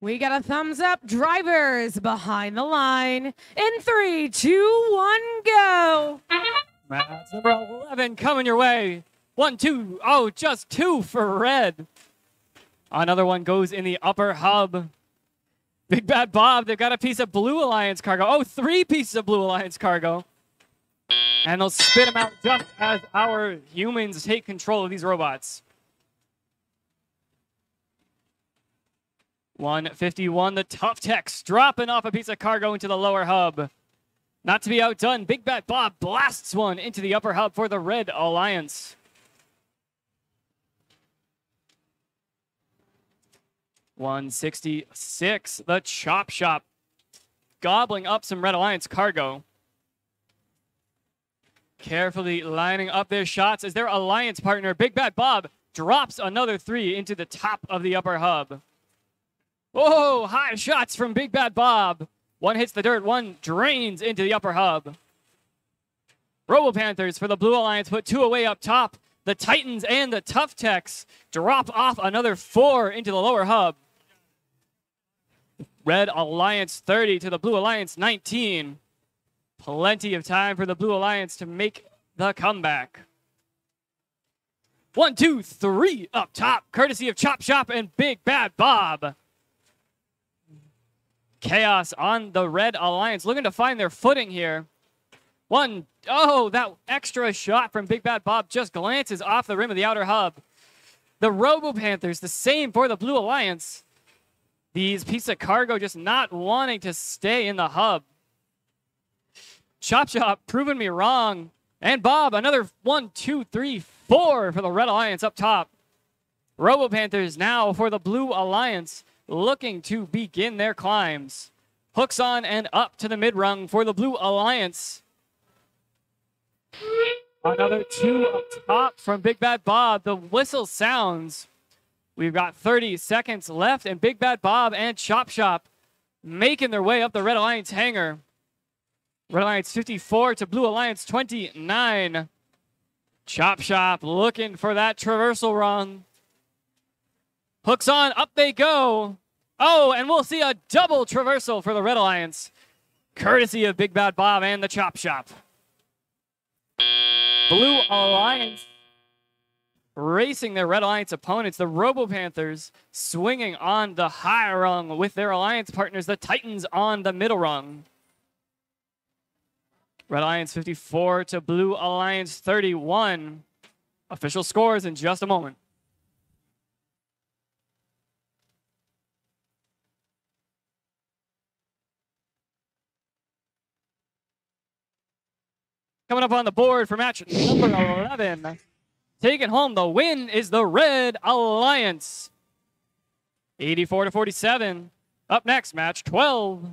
We got a thumbs up. Drivers behind the line. In three, two, one, go. That's number 11 coming your way. One, two, oh, just two for red. Another one goes in the upper hub. Big Bad Bob, they've got a piece of Blue Alliance cargo. Oh, three pieces of Blue Alliance cargo. And they'll spit them out just as our humans take control of these robots. 151, the Tough Techs dropping off a piece of cargo into the lower hub. Not to be outdone, Big Bad Bob blasts one into the upper hub for the Red Alliance. One sixty-six, the Chop Shop, gobbling up some Red Alliance cargo. Carefully lining up their shots as their alliance partner, Big Bad Bob, drops another three into the top of the upper hub. Oh, high shots from Big Bad Bob. One hits the dirt, one drains into the upper hub. Robo Panthers for the Blue Alliance put two away up top. The Titans and the Tough Techs drop off another four into the lower hub. Red Alliance 30 to the Blue Alliance 19. Plenty of time for the Blue Alliance to make the comeback. One, two, three up top, courtesy of Chop Shop and Big Bad Bob. Chaos on the Red Alliance, looking to find their footing here. One, oh, that extra shot from Big Bad Bob just glances off the rim of the outer hub. The Robo Panthers, the same for the Blue Alliance. These pieces of cargo just not wanting to stay in the hub. Chop Shop proving me wrong. And Bob, another one, two, three, four for the Red Alliance up top. Robo Panthers now for the Blue Alliance looking to begin their climbs. Hooks on and up to the mid rung for the Blue Alliance. Another two up top from Big Bad Bob. The whistle sounds. We've got 30 seconds left, and Big Bad Bob and Chop Shop making their way up the Red Alliance hangar. Red Alliance 54 to Blue Alliance 29. Chop Shop looking for that traversal rung. Hooks on, up they go. Oh, and we'll see a double traversal for the Red Alliance, courtesy of Big Bad Bob and the Chop Shop. Blue Alliance racing their Red Alliance opponents, the Robo Panthers swinging on the high rung with their alliance partners, the Titans on the middle rung. Red Alliance 54 to Blue Alliance 31. Official scores in just a moment. Coming up on the board for match number 11. Taking home the win is the Red Alliance. 84 to 47. Up next, match 12.